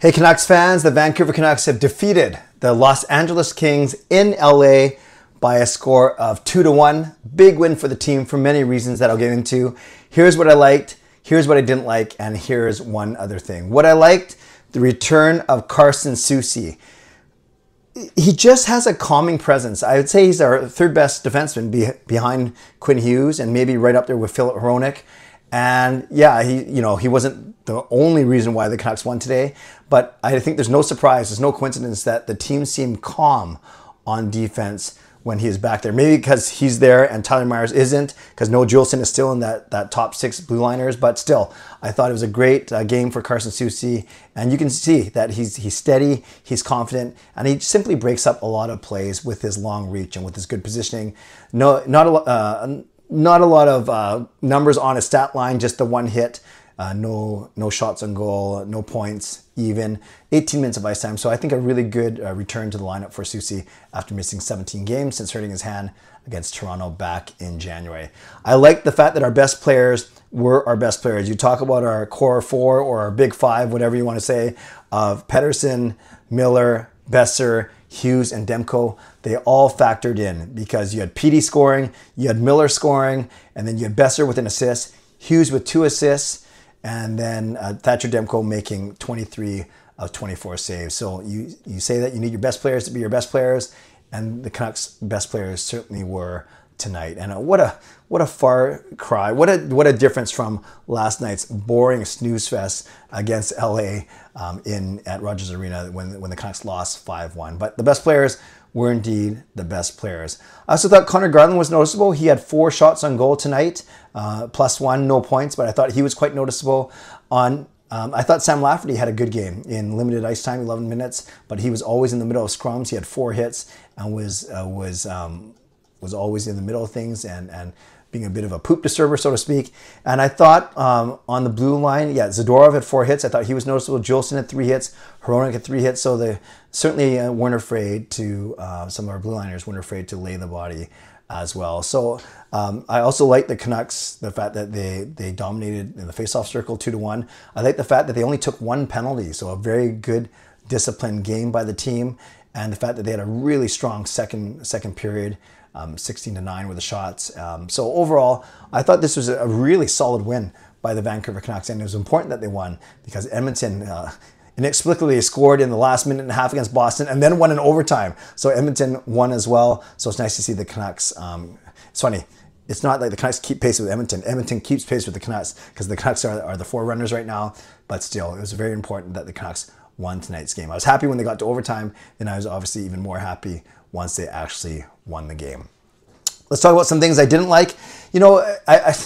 Hey Canucks fans, the Vancouver Canucks have defeated the Los Angeles Kings in LA by a score of 2 to 1. Big win for the team for many reasons that I'll get into. Here's what I liked, here's what I didn't like, and here's one other thing. What I liked, the return of Carson Soucy. He just has a calming presence. I would say he's our third best defenseman be- behind Quinn Hughes and maybe right up there with Filip Hronek. And yeah, he you know he wasn't the only reason why the Canucks won today, but I think there's no surprise, there's no coincidence that the team seemed calm on defense when he is back there. Maybe because he's there and Tyler Myers isn't, because Noah Juulsen is still in that, that top six blue liners. But still, I thought it was a great uh, game for Carson Soucy. And you can see that he's, he's steady, he's confident, and he simply breaks up a lot of plays with his long reach and with his good positioning. No, not a, uh, not a lot of uh, numbers on a stat line, just the one hit. Uh, no, no shots on goal, no points, even 18 minutes of ice time. So I think a really good uh, return to the lineup for Soucy after missing 17 games since hurting his hand against Toronto back in January. I like the fact that our best players were our best players. You talk about our core four or our big five, whatever you want to say, of Pettersson, Miller, Boeser, Hughes, and Demko, they all factored in because you had Petey scoring, you had Miller scoring, and then you had Boeser with an assist, Hughes with two assists, and then uh, Thatcher Demko making 23 of 24 saves. So you, you say that you need your best players to be your best players, and the Canucks' best players certainly were tonight. And uh, what a what a far cry! What a what a difference from last night's boring snooze fest against LA um, in at Rogers Arena when when the Canucks lost five one. But the best players were indeed the best players. I also thought Conor Garland was noticeable. He had four shots on goal tonight, uh, plus one, no points, but I thought he was quite noticeable. On um, I thought Sam Lafferty had a good game in limited ice time, 11 minutes, but he was always in the middle of scrums. He had four hits and was uh, was um, was always in the middle of things and and being a bit of a poop disturber, so to speak. And I thought um, on the blue line, yeah, Zadorov had four hits. I thought he was noticeable. Juulsen had three hits. Hronek had three hits. So they certainly uh, weren't afraid to, uh, some of our blue liners weren't afraid to lay the body as well. So um, I also like the Canucks, the fact that they they dominated in the faceoff circle two to one. I like the fact that they only took one penalty, so a very good disciplined game by the team, and the fact that they had a really strong second second period um, 16 to 9 were the shots. Um, so overall, I thought this was a really solid win by the Vancouver Canucks, and it was important that they won because Edmonton uh, inexplicably scored in the last minute and a half against Boston and then won in overtime. So Edmonton won as well. So it's nice to see the Canucks. Um, it's funny. It's not like the Canucks keep pace with Edmonton. Edmonton keeps pace with the Canucks because the Canucks are, are the forerunners right now. But still, it was very important that the Canucks won tonight's game. I was happy when they got to overtime, and I was obviously even more happy once they actually won the game. Let's talk about some things I didn't like. You know, I, I,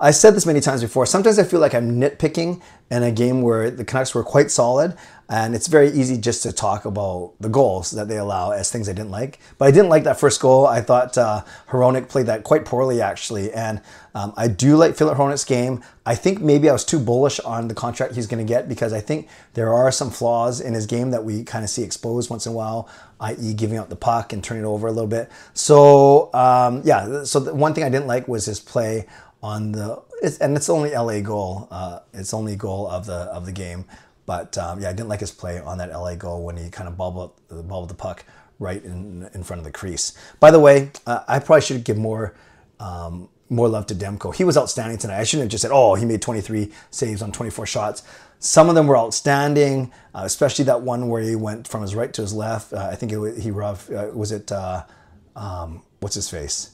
I said this many times before. Sometimes I feel like I'm nitpicking in a game where the Canucks were quite solid, and it's very easy just to talk about the goals that they allow as things I didn't like. But I didn't like that first goal. I thought uh, played that quite poorly, actually. And um, I do like Filip Hronek's game. I think maybe I was too bullish on the contract he's going to get because I think there are some flaws in his game that we kind of see exposed once in a while, i.e., giving up the puck and turning it over a little bit. So, um, yeah, so the one thing I didn't like was his play on the, it's, and it's only LA goal. Uh, it's only goal of the of the game. But um, yeah, I didn't like his play on that LA goal when he kind of bobbled, bobbled the puck right in, in front of the crease. By the way, uh, I probably should give more um, more love to Demko. He was outstanding tonight. I shouldn't have just said, oh, he made 23 saves on 24 shots. Some of them were outstanding, uh, especially that one where he went from his right to his left. Uh, I think it, he rough, uh, was it, uh, um, what's his face?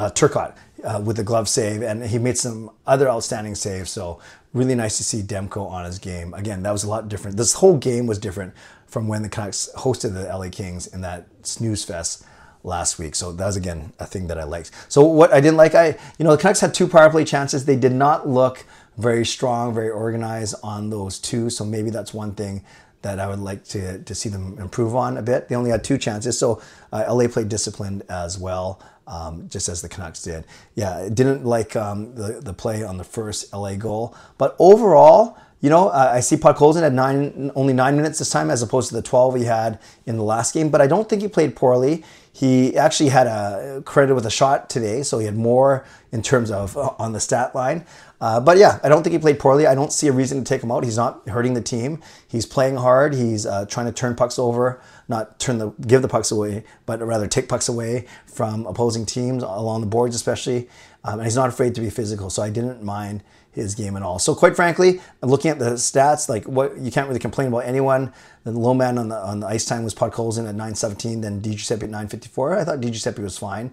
uh, Turcotte uh, with the glove save, and he made some other outstanding saves. So really nice to see Demko on his game. Again, that was a lot different. This whole game was different from when the Canucks hosted the LA Kings in that snooze fest last week. So that was again a thing that I liked. So what I didn't like, I you know the Canucks had two power play chances. They did not look very strong, very organized on those two. So maybe that's one thing that I would like to, to see them improve on a bit. They only had two chances, so uh, LA played disciplined as well um, just as the Canucks did. Yeah, didn't like um, the, the play on the first LA goal, but overall, you know, uh, I see Podkolzin had nine, only nine minutes this time as opposed to the 12 he had in the last game, but I don't think he played poorly. He actually had a credit with a shot today, so he had more in terms of uh, on the stat line. Uh, but yeah, I don't think he played poorly. I don't see a reason to take him out. He's not hurting the team. He's playing hard. He's uh, trying to turn pucks over, not turn the give the pucks away, but rather take pucks away from opposing teams along the boards, especially. Um, and he's not afraid to be physical. So I didn't mind his game at all. So quite frankly, looking at the stats, like what you can't really complain about anyone. The low man on the on the ice time was Podkolzin at 917, then Di Giuseppe at 954. I thought Di Giuseppe was fine.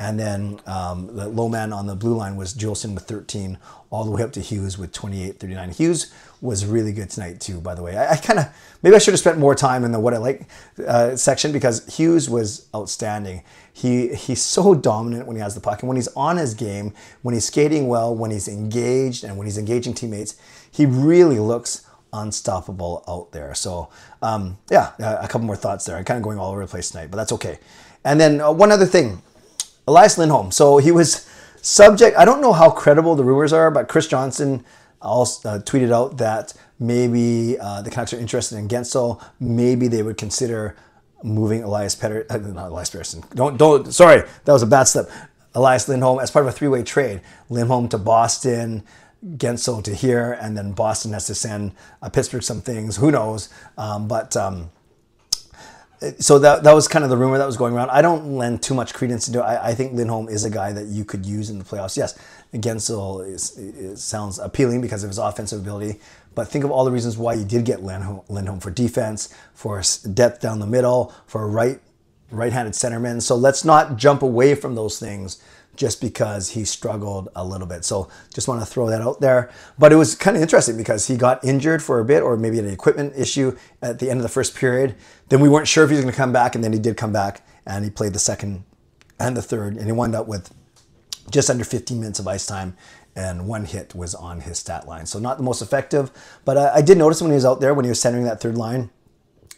And then um, the low man on the blue line was Juulsen with 13, all the way up to Hughes with 28, 39. Hughes was really good tonight too, by the way. I, I kind of maybe I should have spent more time in the what I like uh, section because Hughes was outstanding. He he's so dominant when he has the puck, and when he's on his game, when he's skating well, when he's engaged, and when he's engaging teammates, he really looks unstoppable out there. So um, yeah, a couple more thoughts there. I'm kind of going all over the place tonight, but that's okay. And then uh, one other thing Elias Lindholm. So he was subject. I don't know how credible the rumors are, but Chris Johnson also uh, tweeted out that maybe uh, the Canucks are interested in Guentzel. Maybe they would consider moving Elias Petter, uh, not Elias Pettersson. Don't don't. Sorry, that was a bad step. Elias Lindholm as part of a three-way trade. Lindholm to Boston. Guentzel to here, and then Boston has to send uh, Pittsburgh some things. Who knows? Um, but um, so that that was kind of the rumor that was going around. I don't lend too much credence to it. I, think Lindholm is a guy that you could use in the playoffs. Yes, Guentzel is, is, sounds appealing because of his offensive ability, but think of all the reasons why you did get Lindholm, Lindholm for defense, for depth down the middle, for a right right-handed centerman. So let's not jump away from those things just because he struggled a little bit. So just want to throw that out there. But it was kind of interesting because he got injured for a bit or maybe an equipment issue at the end of the first period. Then we weren't sure if he was going to come back, and then he did come back and he played the second and the third, and he wound up with just under 15 minutes of ice time and one hit was on his stat line. So not the most effective, but I, I did notice when he was out there when he was centering that third line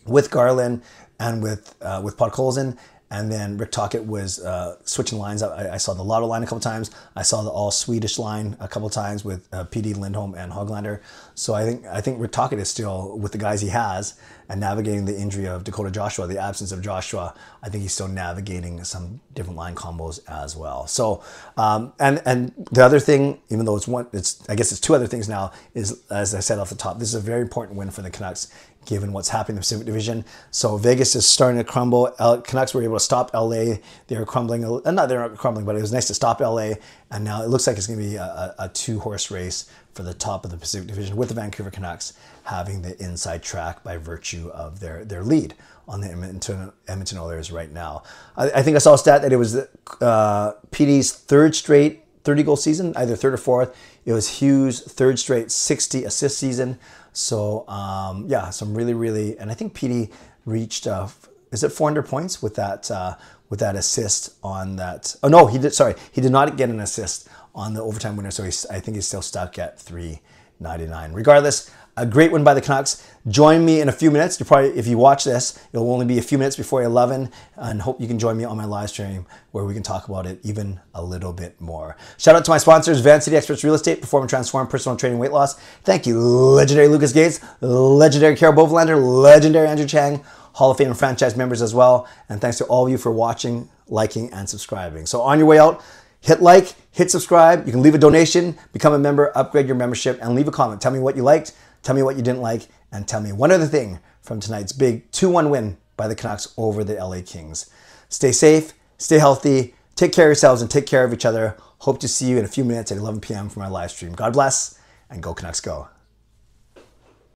with Garland and with uh, with Podkolzin and then Rick Tocchet was uh, switching lines. I, I, saw the Lotto line a couple times. I saw the all Swedish line a couple times with uh, Petey Lindholm and Hoglander. So I think I think Rick Tocchet is still with the guys he has and navigating the injury of Dakota Joshua, the absence of Joshua. I think he's still navigating some different line combos as well. So um, and and the other thing, even though it's one, it's I guess it's two other things now. Is as I said off the top, this is a very important win for the Canucks given what's happening in the Pacific Division. So Vegas is starting to crumble. L- Canucks were able to stop LA. They were crumbling. Not they're not crumbling, but it was nice to stop LA. And now it looks like it's going to be a, a two horse race for the top of the Pacific Division with the Vancouver Canucks having the inside track by virtue of their, their lead on the Edmonton, Edmonton Oilers right now. I, I think I saw a stat that it was uh, Petey's third straight 30 goal season, either third or fourth. It was Hughes' third straight 60 assist season. So um, yeah, some really, really, and I think Petey reached, uh, is it 400 points with that uh, with that assist on that? Oh no, he did. Sorry, he did not get an assist on the overtime winner. So he's, I think he's still stuck at 399. Regardless, a great win by the Canucks. Join me in a few minutes. You probably, if you watch this, it'll only be a few minutes before 11, and hope you can join me on my live stream where we can talk about it even a little bit more. Shout out to my sponsors, VancityExperts Real Estate, Perform and Transform, Personal Training, Weight Loss. Thank you, legendary Lucas Gates, legendary Carol Bovelander, legendary Andrew Chang, Hall of Fame and franchise members as well. And thanks to all of you for watching, liking, and subscribing. So on your way out, hit like, hit subscribe. You can leave a donation, become a member, upgrade your membership, and leave a comment. Tell me what you liked Tell me what you didn't like, and tell me one other thing from tonight's big 2 1 win by the Canucks over the LA Kings. Stay safe, stay healthy, take care of yourselves, and take care of each other. Hope to see you in a few minutes at 11 p.m. for my live stream. God bless, and go Canucks go.